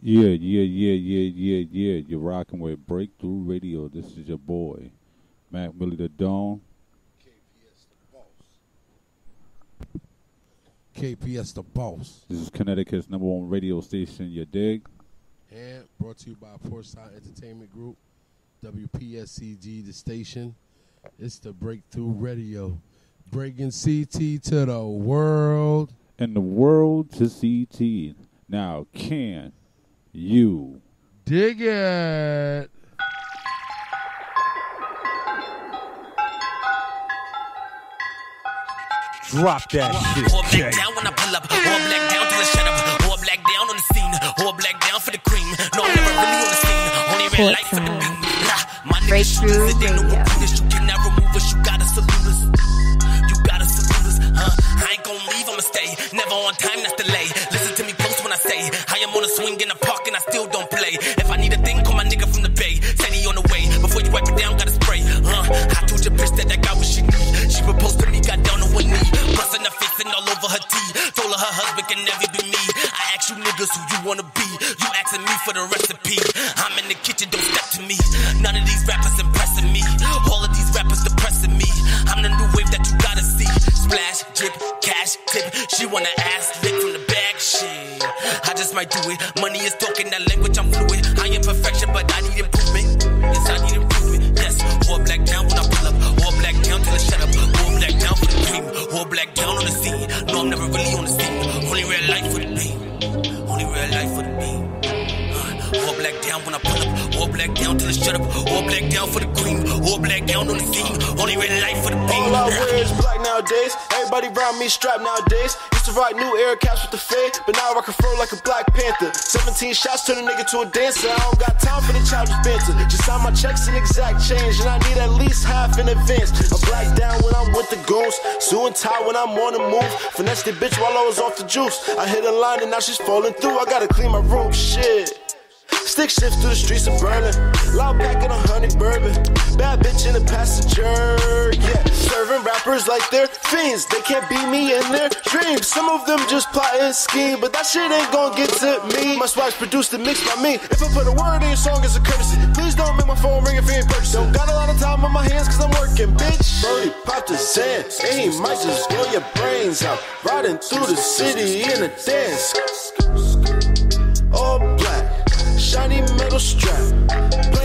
Yeah, yeah, yeah, yeah, yeah, yeah. You're rocking with Breakthrough Radio. This is your boy, Mac Willie the Don. KPS the boss. KPS the boss. This is Connecticut's number one radio station. You dig? And brought to you by Portside Entertainment Group, WPSEG, the station. It's the Breakthrough Radio. Breaking CT to the world. And the world to CT. Now, can you dig it? Drop that shit. Or black down when I pull up. Or black down till I shut up. Or black down on the scene. Or black down for the cream. No, I'm never really on the scene. Only real life for the beat. Nah, my nigga shooters. It ain't no recruiters. You cannot remove us. You gotta salute us. You gotta salute us. Huh? I ain't gon' leave. I'ma stay. Never on time. That's delay. Listen to me post when I say I am on a swing in the park and I still don't play. If I need a thing, call my nigga from the bay. Said on the way. Before you wipe it down, gotta spray. Huh? I told your bitch that I got what she need. She proposed to me, got down on one knee. Busting her face and all over her tea. Told her her husband can never be me. I asked you niggas who you wanna be. You asking me for the recipe. I'm in the kitchen, don't step to me. None of these rappers impressing me. All of these rappers depressing me. I'm the new wave that you gotta see. Splash, drip, cash, tip. She wanna ass might do it. Money is talking that language, I'm fluid. Shut up. Whore black down for the cream. Whore black down on the scene. Only real life for the beam. All I wear is black nowadays. Everybody around me strapped nowadays. Used to rock new air caps with the fade, but now I a fro like a Black Panther. 17 shots turn a nigga to a dancer. I don't got time for the childish banter. Just sign my checks in exact change, and I need at least half in advance. I'm black down when I'm with the goons, Sue and tie when I'm on the move. Finesse the bitch while I was off the juice. I hit a line and now she's falling through. I gotta clean my room, shit. Stick shift through the streets of Berlin. Loud pack and a honey bourbon. Bad bitch in the passenger. Yeah, serving rappers like they're fiends. They can't beat me in their dreams. Some of them just plot and scheme, but that shit ain't gonna get to me. My swag's produced and mixed by me. If I put a word in your song as a courtesy, please don't make my phone ring if you ain't purchased. Don't got a lot of time on my hands cause I'm working, bitch. Brody popped his Zan, and he might just blow your brains out. Riding through the city in a dance. Metal strap.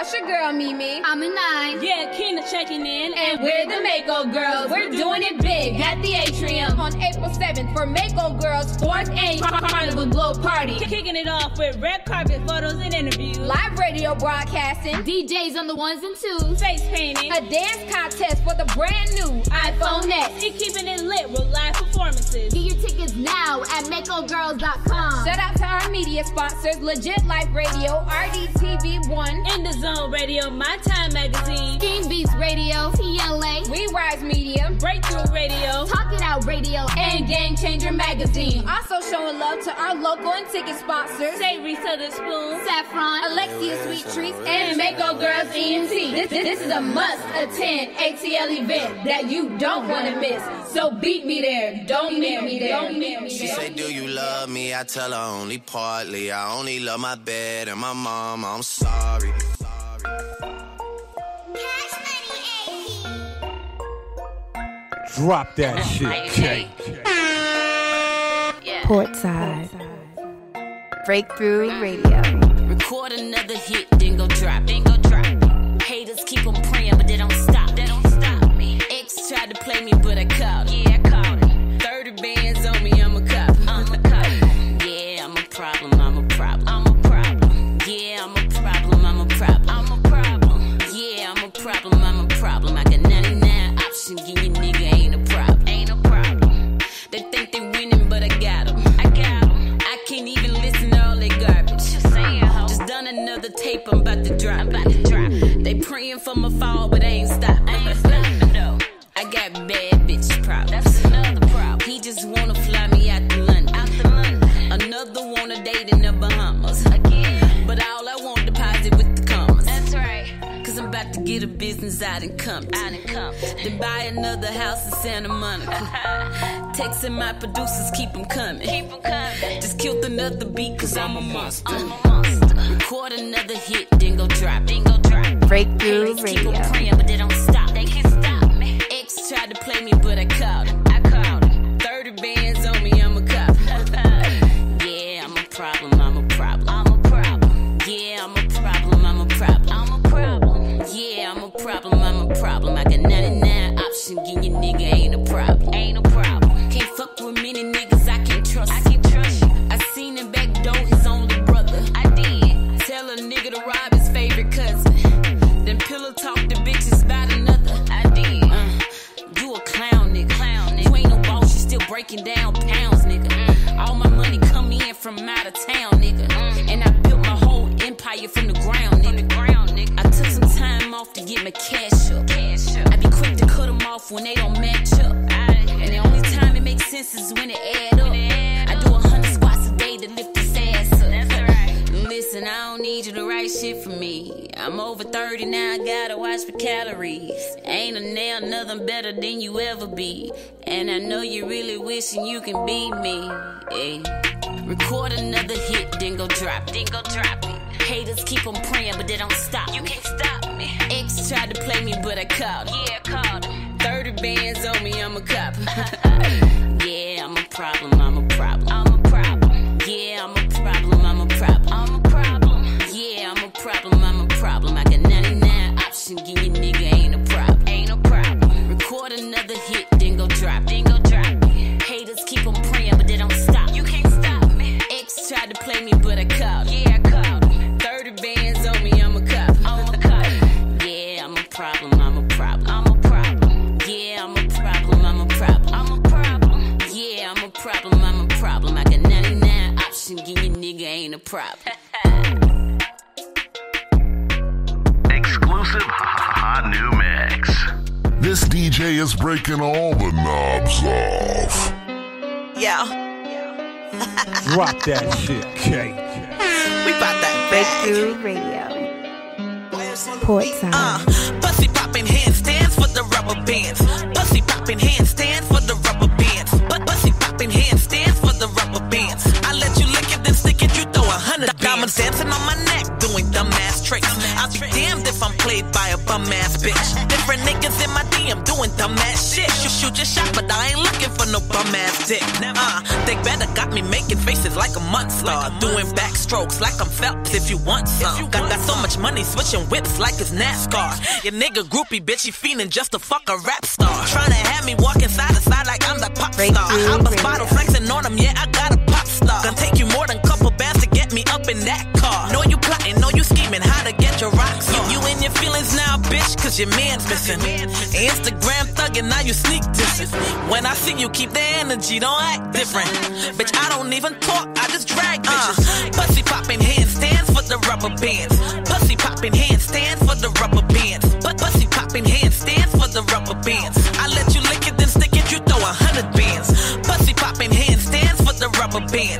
It's your girl, Mimi. I'm a nine. Yeah, Keena checking in. And we're the Mako Girls. We're doing it big at the Atrium on April 7th for Mako Girls' fourth annual Carnival Glow Party. Kicking it off with red carpet photos and interviews. Live radio broadcasting, DJs on the ones and twos, face painting, a dance contest for the brand new iPhone X, and keeping it lit with live performances. Get your tickets now at MakoGirls.com. Shout out to our media sponsors, Legit Life Radio, RDTV1, In the Zone Radio, My Time Magazine, King Beats Radio, TLA, We Rise Media, Breakthrough Radio, Talk It Out Radio, and Game Changer Magazine. Also showing love to our local and ticket sponsors, Savory Southern Spoon, Saffron, Alexia Sweet Treats, and Mako Girls ENT. This, this, this is a must attend ATL event that you don't want to miss. So beat me there. Don't meet me there. Don't meet me She there. say, Do you love me? I tell her only partly. I only love my bed and my mom. I'm sorry. Drop that shit, Jake. Portside. Breakthrough Radio. Record another hit, then go drop, then go drop. Haters keep on praying, but they don't stop. Another house in Santa Monica. Texting my producers, keep them coming. Keep them coming. Just killed another beat, cause I'm a monster. Record another hit, then go drop. Then go drop. Breakthrough Haters keep on Radio. His favorite cousin. Then pillow talk the bitches about another. I did. Uh, you a clown nigga. Clown nigga. You ain't no boss, you still breaking down pounds, nigga. All my money come in from out of town, nigga. And I built my whole empire from the ground, nigga. ground, nigga. I took some time off to get my cash up. Cash up. I be quick to cut them off when they don't match up. And the only time it makes sense is when it add I don't need you to write shit for me. I'm over 30 now, I gotta watch for calories. Ain't a nail nothing better than you ever be. And I know you're really wishing you can beat me. Record another hit, then go drop, then go drop it. Haters keep on praying, but they don't stop. You can't stop me. X tried to play me, but I called. him. Yeah, I called. him. 30 bands on me, I'm a cop. yeah, I'm a problem, I'm a problem. I'm a problem. Problem, I'm a problem. I got 99 options, give your nigga ain't a problem. Exclusive hot new mix. This DJ is breaking all the knobs off. Yeah. Drop that shit, K. We bout that Breakthrough Radio. Portside. Uh, pussy popping handstands for the rubber bands. Pussy popping handstands your shot, but I ain't looking for no bum ass dick. Uh, they better got me making faces like a monster. Doing backstrokes like I'm Phelps if you want some. Got, got so much money switching whips like it's NASCAR. Your nigga groupie bitch, he fiending just to fuck a rap star. Trying to have me walking side to side like I'm the pop star. I was bottle flexing on him, yeah, I got a pop star. Gonna take you more than couple bands to get me up in that car. Know you plotting, know you scheming, how to get your rocks off. You, you in your feelings now, bitch, cause your man's missing. Instagram thugging, now you sneak dissing. When I see you, keep the energy, don't act different. Bitch, I don't even talk, I just drag uh. bitches. Pussy popping handstands for the rubber bands. Pussy popping handstands for the rubber bands. But pussy popping handstands for the rubber bands. I let you lick it, then stick it, you throw a hundred bands. Pussy popping handstands for the rubber bands.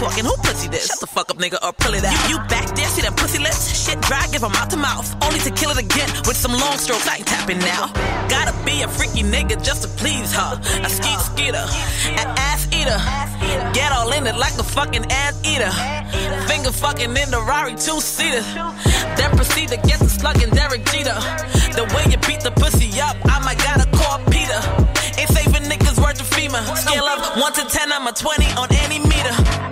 Talking, who pussy this? Shut the fuck up, nigga, or pull it out. You, you back there, see them pussy lips? Shit dry, give 'em mouth to mouth. Only to kill it again with some long strokes. I ain't tapping now. Gotta be a freaky nigga just to please her. A skeet skeeter, an ass eater. Get all in it like a fucking ass eater. Finger fucking in the Rari two seater. Then proceed to get the slug and Derek Jeter. The way you beat the pussy up, I might gotta call Peter. Ain't saving niggas worth the FEMA. Scale up 1 to 10, I'm a 20 on any meter.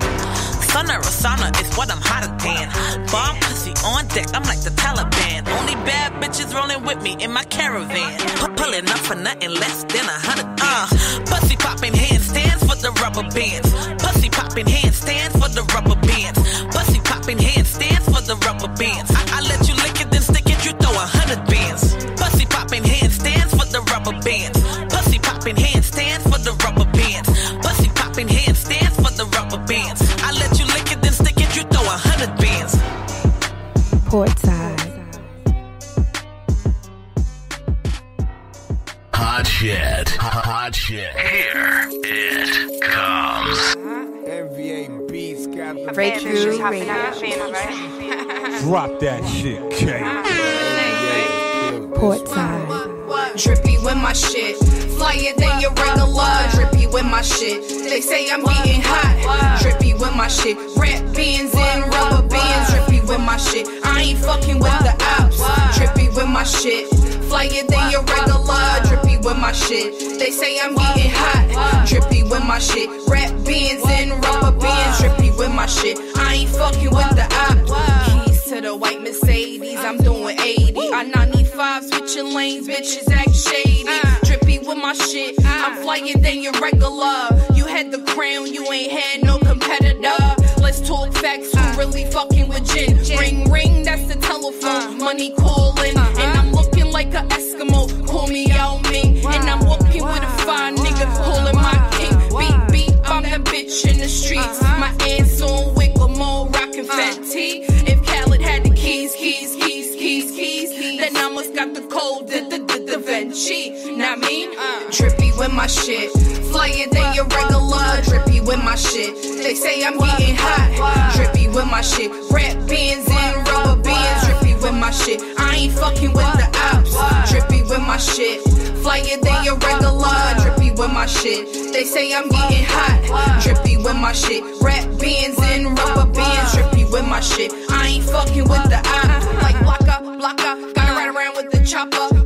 Sunna Rasana is what I'm hotter than. Bomb pussy on deck, I'm like the Taliban. Only bad bitches rolling with me in my caravan. Pu- pulling up for nothing less than a hundred. Uh, pussy popping handstands for the rubber bands. Pussy popping handstands for the rubber bands. Hot shit. Hot shit. Here it comes. Breakthrough Drop that shit, K. time. Drippy with my shit. Flyer than your regular. Drippy with my shit. They say I'm getting hot. Drippy with my shit. Rap bands and rubber bands. Drippy with my shit. I ain't fucking with the ops. Drippy with my shit. Flyer than your regular. Drippy with my shit. They say I'm getting hot. Drippy with my shit. Red beans and rubber bands. Drippy with my shit. I ain't fucking with the ops. Keys to the white Mercedes. I'm doing 80. I 95 switching lanes. Bitches act shady. Drippy with my shit. I'm flyer than your regular. You had the crown. You ain't had no competitor. Let's talk facts. Who really fucking with gin? Ring ring. That's the telephone. Money calling. Shit. Flyer than your regular, drippy with my shit. They say I'm getting hot, drippy with my shit. Red beans and rubber bands, drippy with my shit. I ain't fucking with the ops, drippy with my shit. Flyer than your regular, drippy with my shit. They say I'm getting hot, drippy with my shit. Red beans and rubber bands, drippy with my shit. I ain't fucking with the ops, like blocka, blocka. Gotta ride around with the chopper.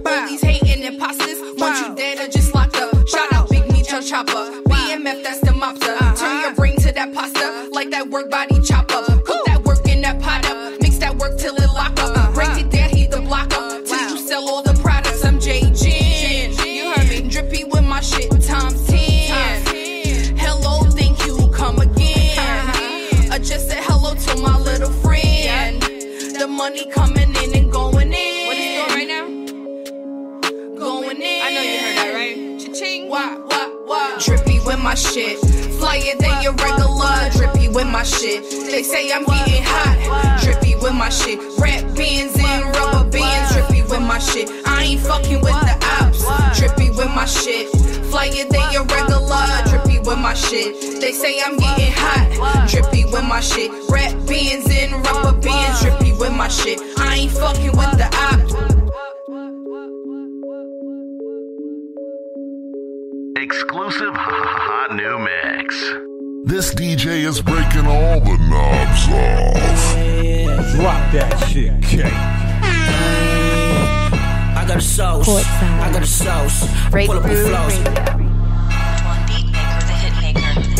BMF that's the mobster. Turn your brain to that pasta, like that work body chopper. Flyer than your regular. Drippy with my shit. They say I'm getting hot. Drippy with my shit. Rap beans and rubber bands. Drippy with my shit. I ain't fucking with the ops. Drippy with my shit. Flyer than your regular. Drippy with my shit. They say I'm getting hot. Drippy with my shit. Red beans and rubber bands. Drippy with my shit. I ain't fucking with the ops. Exclusive hot new mix. This DJ is breaking all the knobs off. Drop that shit, K. I got a sauce. I got a sauce. Pull up a floss.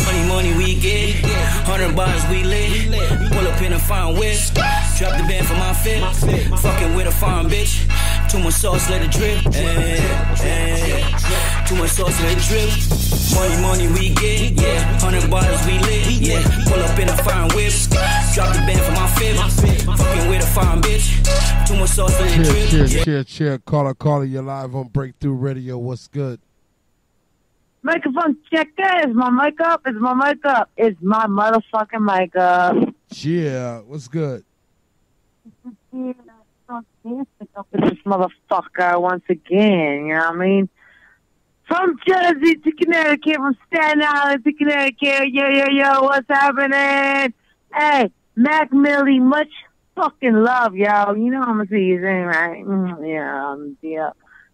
Money, money we get. Hundred bars we lit. Pull up in a fine whip. Drop the band for my fit. Fucking with a fine bitch. Too much sauce, let it drip. Eh, eh. Too much sauce, let it drip. Money, money we get. Yeah. Hundred bars we lit. Yeah. Pull up in a fine whip. Drop the band for my fit. Fucking with a fine bitch. Too much sauce, let it Cheer, drip. cheer, Yeah. cheer, cheer. Caller, caller, you're live on Breakthrough Radio. What's good? Microphone checker. Is my mic up? Is my mic up? Is my motherfucking mic up? Yeah, what's good? Yeah, fantastic up in this motherfucker once again. You know what I mean? From Jersey to Connecticut, from Staten Island to Connecticut. Yo, yo, yo, what's happening? Hey, Mac Millie, much fucking love, yo. You know I'm gonna see you saying, right? Mm, Yeah, um, yeah.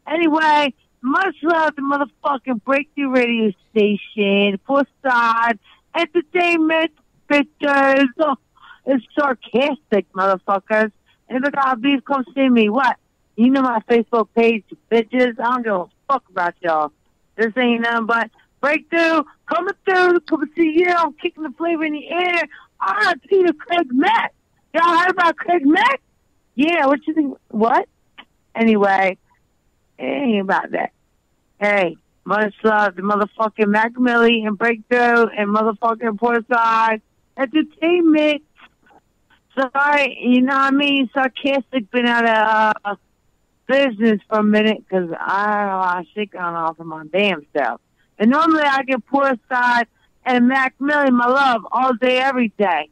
Anyway, much love to motherfucking Breakthrough Radio Station, Poolside Entertainment Pictures. Oh, it's sarcastic, motherfuckers. And look how beef come see me. What? You know my Facebook page, bitches. I don't give a fuck about y'all. This ain't nothing but breakthrough coming through. Coming to you. I'm kicking the flavor in the air. Ah, Peter Craig Mack. Y'all heard about Craig Mack? Yeah. What you think? What? Anyway, it ain't about that. Hey, much love to motherfucking Mac Millie and Breakthrough and motherfucking Portside Entertainment. Sorry, you know what I mean? Sarcastic been out of uh, business for a minute because I of shit going on for my damn self. And normally I get Poor Side and Mac Millie, my love, all day, every day.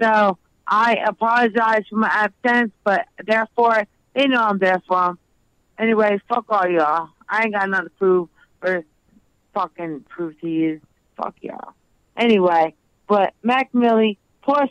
So I apologize for my absence, but therefore, they know I'm there for 'em. Anyway, fuck all y'all. I ain't got nothing to prove or fucking prove to you. Fuck y'all. Anyway, but Mac Millie, Poor